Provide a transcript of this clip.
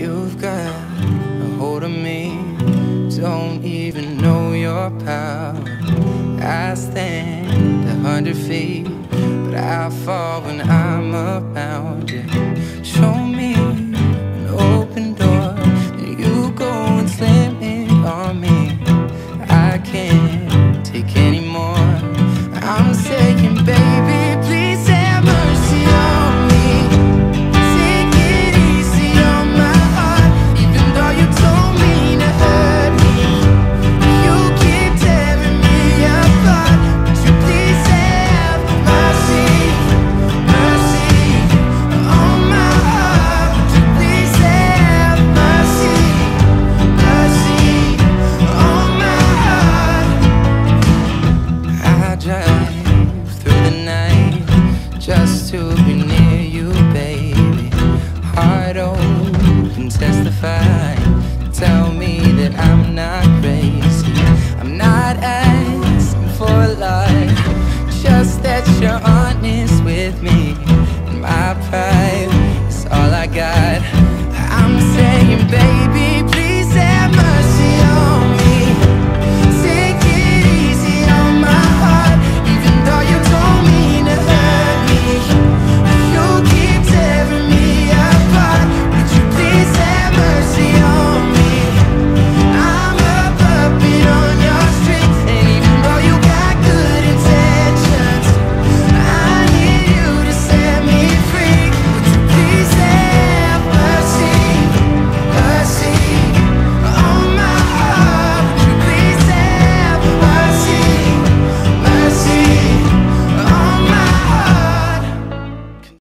You've got a hold of me. Don't even know your power. I stand a hundred feet But I fall when I just to be near you, baby. Heart open, testify. Tell me that I'm not crazy. I'm not asking for a lot, just that you're honest with me. My pride is all I got. I'm saying, baby.